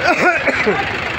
Ha ha ha!